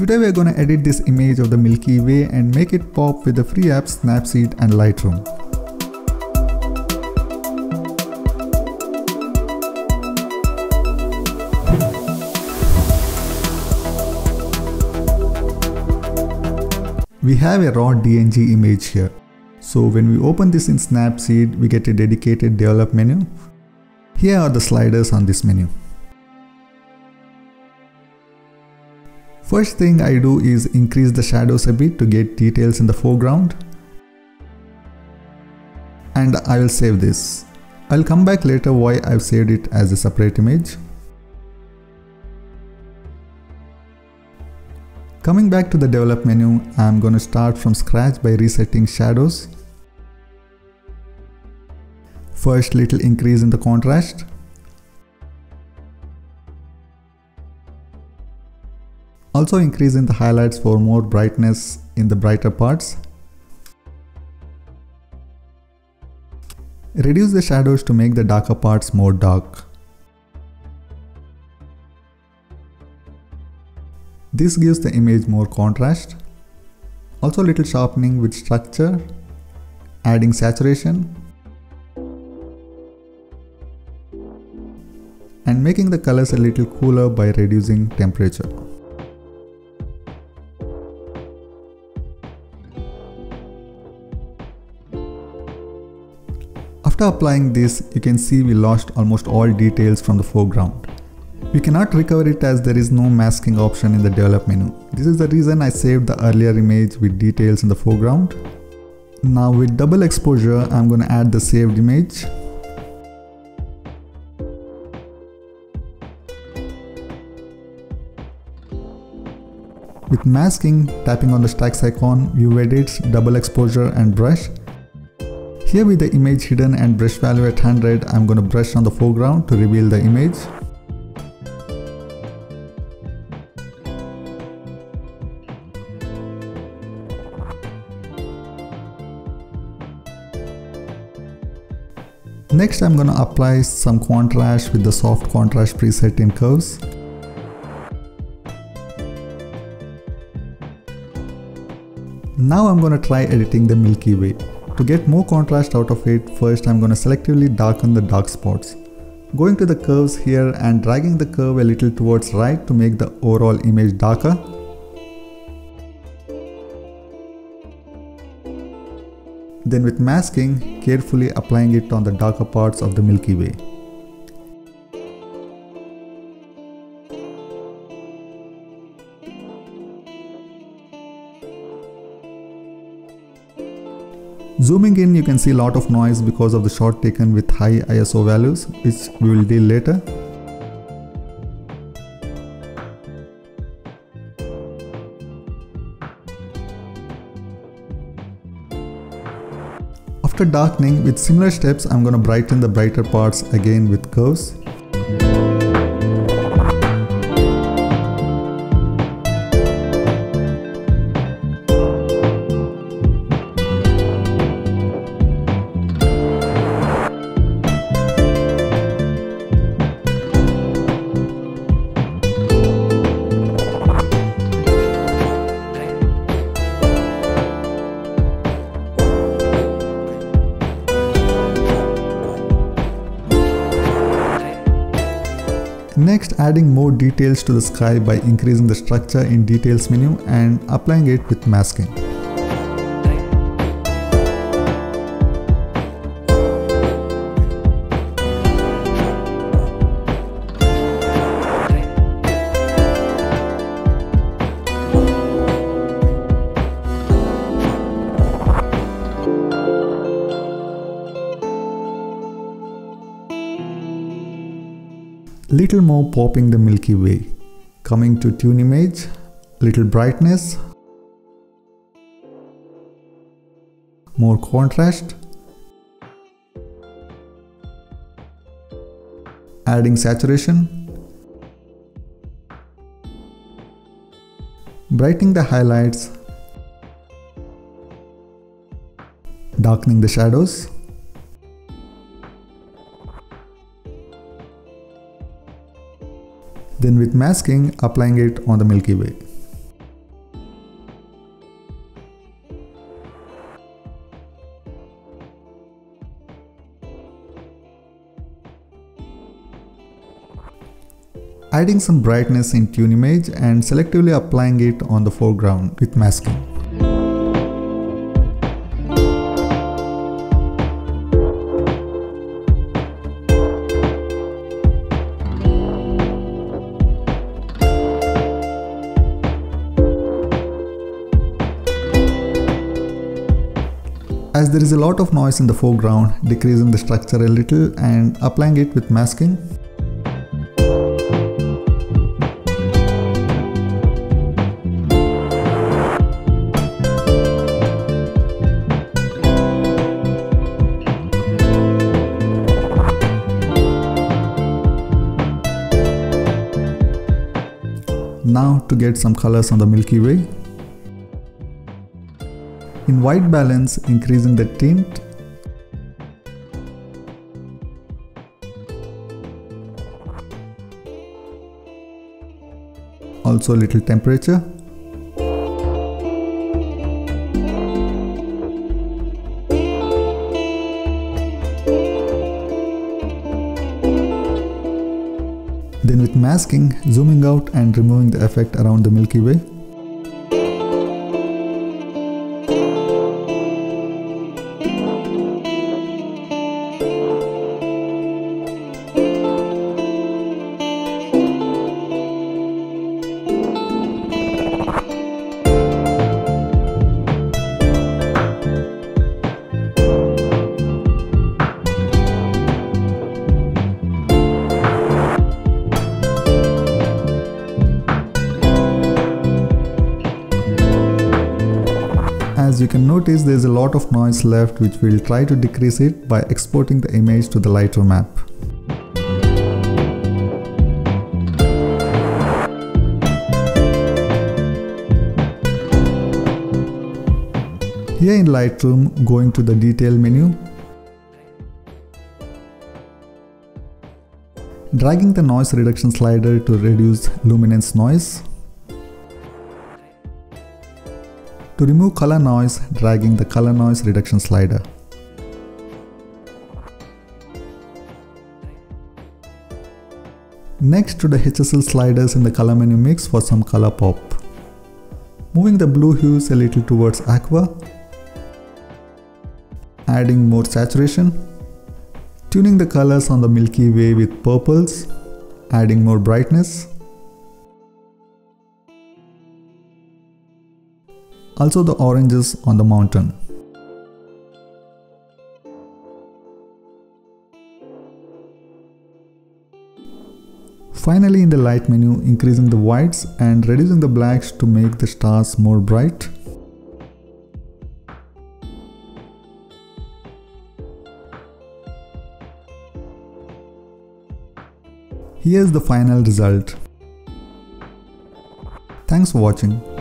Today we are going to edit this image of the Milky Way and make it pop with the free apps Snapseed and Lightroom. We have a raw DNG image here. So when we open this in Snapseed, we get a dedicated develop menu. Here are the sliders on this menu. First thing I do is increase the shadows a bit to get details in the foreground. And I will save this. I'll come back later why I've saved it as a separate image. Coming back to the develop menu, I'm going to start from scratch by resetting shadows. First little increase in the contrast. Also increase in the highlights for more brightness in the brighter parts. Reduce the shadows to make the darker parts more dark. This gives the image more contrast. Also little sharpening with structure, adding saturation, and making the colors a little cooler by reducing temperature. After applying this, you can see we lost almost all details from the foreground. We cannot recover it as there is no masking option in the develop menu. This is the reason I saved the earlier image with details in the foreground. Now with double exposure, I'm going to add the saved image. With masking, tapping on the stacks icon, view edits, double exposure and brush. Here with the image hidden and brush value at 100, I'm going to brush on the foreground to reveal the image. Next I'm gonna apply some contrast with the soft contrast preset in curves. Now I'm gonna try editing the Milky Way. To get more contrast out of it, first I'm gonna selectively darken the dark spots. Going to the curves here and dragging the curve a little towards right to make the overall image darker. Then with masking, carefully applying it on the darker parts of the Milky Way. Zooming in you can see a lot of noise because of the shot taken with high ISO values which we will deal later. After darkening, with similar steps, I'm going to brighten the brighter parts again with curves. Next adding more details to the sky by increasing the structure in details menu and applying it with masking. Little more popping the Milky Way. Coming to tune image, little brightness, more contrast, adding saturation, brightening the highlights, darkening the shadows, then with masking applying it on the Milky Way. Adding some brightness into tune image and selectively applying it on the foreground with masking. As there is a lot of noise in the foreground, decreasing the structure a little and applying it with masking. Now to get some colors on the Milky Way. In white balance, increasing the tint. Also a little temperature. Then with masking, zooming out and removing the effect around the Milky Way. As you can notice there is a lot of noise left which we'll try to decrease it by exporting the image to the Lightroom app. Here in Lightroom, going to the detail menu, dragging the noise reduction slider to reduce luminance noise, To remove color noise, dragging the color noise reduction slider. Next to the HSL sliders in the color menu mix for some color pop. Moving the blue hues a little towards aqua. Adding more saturation. Tuning the colors on the Milky Way with purples. Adding more brightness. Also the oranges on the mountain. Finally in the light menu increasing the whites and reducing the blacks to make the stars more bright. Here's the final result. Thanks for watching.